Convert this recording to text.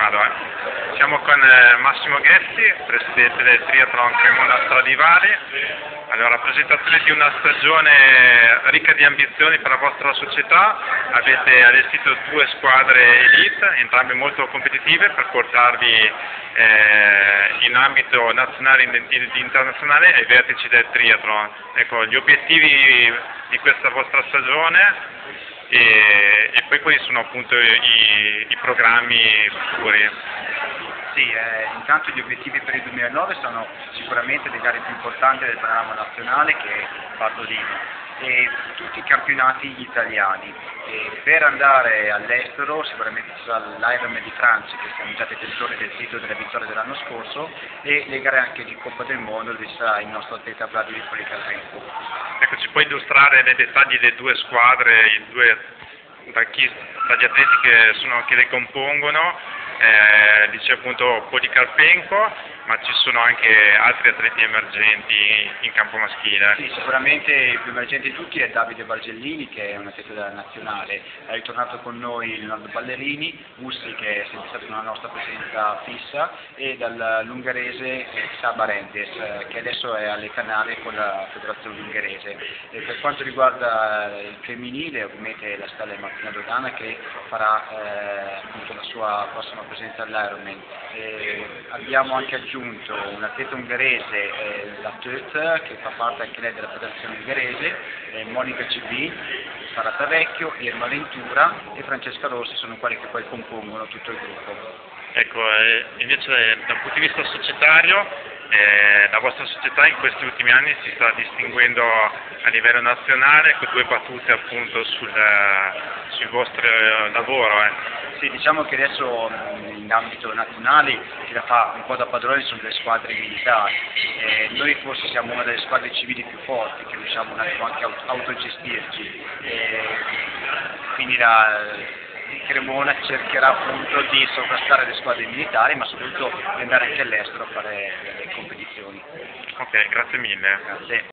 Allora, siamo con eh, Massimo Ghezzi, presidente del Triathlon Cremona Stradivari. Allora, presentazione di una stagione ricca di ambizioni per la vostra società. Avete allestito due squadre elite, entrambe molto competitive, per portarvi eh, in ambito nazionale ed internazionale ai vertici del triathlon. Ecco, gli obiettivi di questa vostra stagione e, e poi quali sono appunto i, i programmi futuri? Sì, eh, intanto gli obiettivi per il 2009 sono sicuramente le gare più importanti del panorama nazionale che è Bardolino e tutti i campionati italiani. E per andare all'estero sicuramente ci sarà l'Ironman di Francia che siamo già detentori del titolo della vittoria dell'anno scorso e le gare anche di Coppa del Mondo dove sarà il nostro atleta Vladimir Policarpenko. Ecco, ci puoi illustrare nei dettagli delle due squadre, i due, atleti che, sono, che le compongono eh, dice appunto Policarpenko, ma ci sono anche altri atleti emergenti in campo maschile. Sì, sicuramente il più emergente di tutti è Davide Bargellini, che è un atleta nazionale, è ritornato con noi Leonardo Ballerini, Bussi che è sempre stata una nostra presenza fissa e dall'ungherese Saba Rendes, che adesso è alle canale con la federazione ungherese. E per quanto riguarda il femminile, ovviamente la stella è Martina Dodana che farà eh, appunto sua prossima presenza all'Ironman. abbiamo anche aggiunto un atleta ungherese, eh, la Töt, che fa parte anche lei della federazione ungherese, eh, Monica CB, Sara Tavecchio, Irma Ventura e Francesca Rossi sono quelli che poi compongono tutto il gruppo. Ecco, eh, invece dal punto di vista societario eh, la vostra società in questi ultimi anni si sta distinguendo a livello nazionale con due battute appunto sul, sul vostro lavoro. Eh. Sì, diciamo che adesso in ambito nazionale si la fa un po' da padrone sulle squadre militari. Eh, noi forse siamo una delle squadre civili più forti, che riusciamo un attimo anche a autogestirci. Eh, quindi la, Cremona cercherà appunto di sovrastare le squadre militari, ma soprattutto di andare anche all'estero a fare delle competizioni. Ok, grazie mille. Grazie.